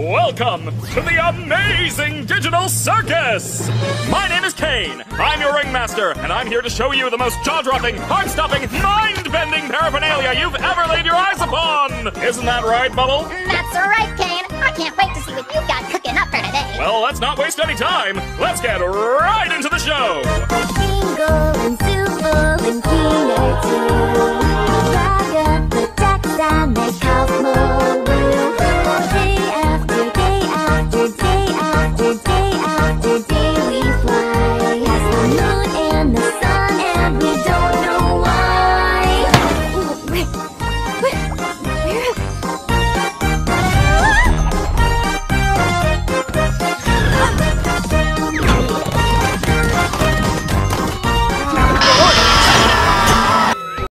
Welcome to the amazing digital circus! My name is Caine. I'm your ringmaster, and I'm here to show you the most jaw-dropping, heart-stopping, mind-bending paraphernalia you've ever laid your eyes upon! Isn't that right, Bubble? That's right, Caine. I can't wait to see what you've got cooking up for today. Well, let's not waste any time. Let's get right into the show!